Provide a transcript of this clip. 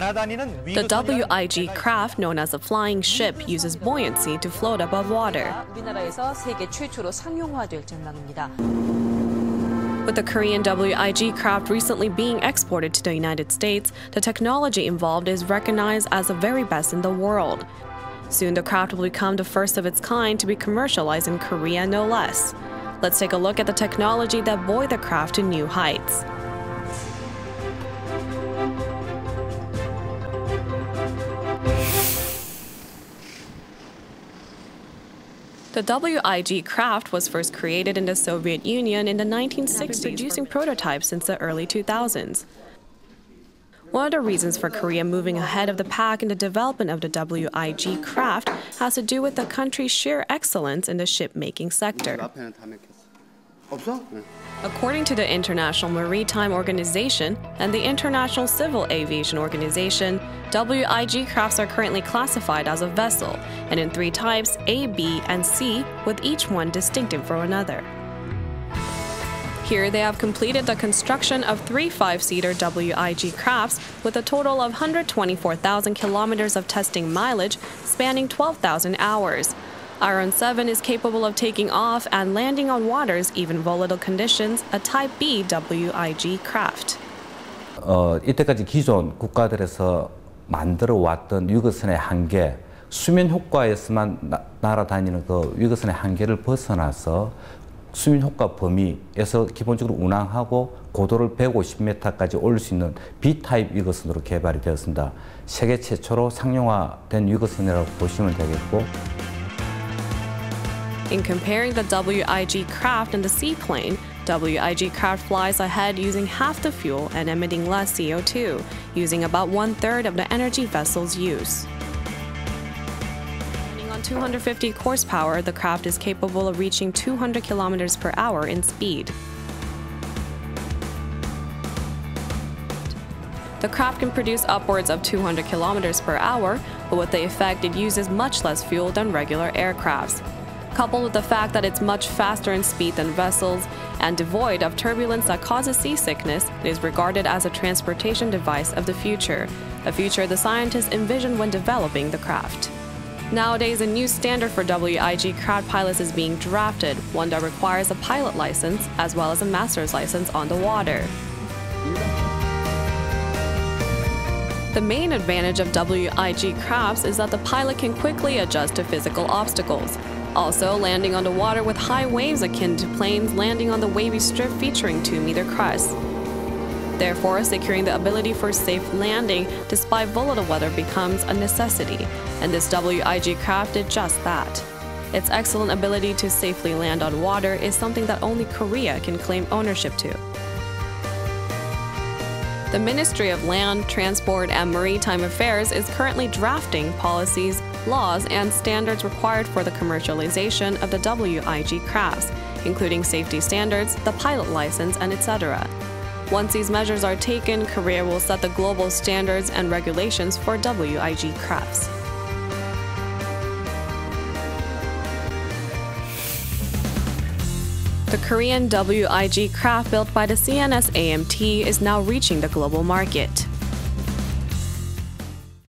The WIG craft, known as a flying ship, uses buoyancy to float above water. With the Korean WIG craft recently being exported to the United States, the technology involved is recognized as the very best in the world. Soon, the craft will become the first of its kind to be commercialized in Korea, no less. Let's take a look at the technology that buoy the craft to new heights. The WIG craft was first created in the Soviet Union in the 1960s, producing prototypes since the early 2000s. One of the reasons for Korea moving ahead of the pack in the development of the WIG craft has to do with the country's sheer excellence in the shipmaking sector. 앞에는 다 맥혔어. 없어? 네. According to the International Maritime Organization and the International Civil Aviation Organization, WIG crafts are currently classified as a vessel and in three types A, B, and C, with each one distinctive from another. Here they have completed the construction of three five seater WIG crafts with a total of 124,000 kilometers of testing mileage spanning 12,000 hours. Iron 7 is capable of taking off and landing on waters, even volatile conditions, a Type B WIG craft. 어, 이때까지 기존 국가들에서 만들어 왔던 위거선의 한계, 수면 효과에서만 나, 날아다니는 그 위거선의 한계를 벗어나서 수면 효과 범위에서 기본적으로 운항하고 고도를 150m까지 올릴 수 있는 B 타입 위거선으로 개발이 되었습니다. 세계 최초로 상용화된 위거선이라고 보시면 되겠고 In comparing the WIG craft and the seaplane, WIG craft flies ahead using half the fuel and emitting less CO2, using about one third of the energy vessel's use. On 250 horsepower, the craft is capable of reaching 200 kilometers per hour in speed. The craft can produce upwards of 200 kilometers per hour, but with the effect it uses much less fuel than regular aircrafts. Coupled with the fact that it's much faster in speed than vessels and devoid of turbulence that causes seasickness, it is regarded as a transportation device of the future, a future the scientists envisioned when developing the craft. Nowadays, a new standard for WIG craft pilots is being drafted, one that requires a pilot license as well as a master's license on the water. The main advantage of WIG crafts is that the pilot can quickly adjust to physical obstacles. Also, landing on the water with high waves akin to planes landing on the wavy strip featuring 2 meter crests. Therefore, securing the ability for safe landing despite volatile weather becomes a necessity, and this WIG craft did just that. Its excellent ability to safely land on water is something that only Korea can claim ownership to. The Ministry of Land, Transport, and Maritime Affairs is currently drafting policies, laws, and standards required for the commercialization of the WIG crafts, including safety standards, the pilot license, and etc. Once these measures are taken, Korea will set the global standards and regulations for WIG crafts. The Korean WIG craft built by the CNS AMT is now reaching the global market.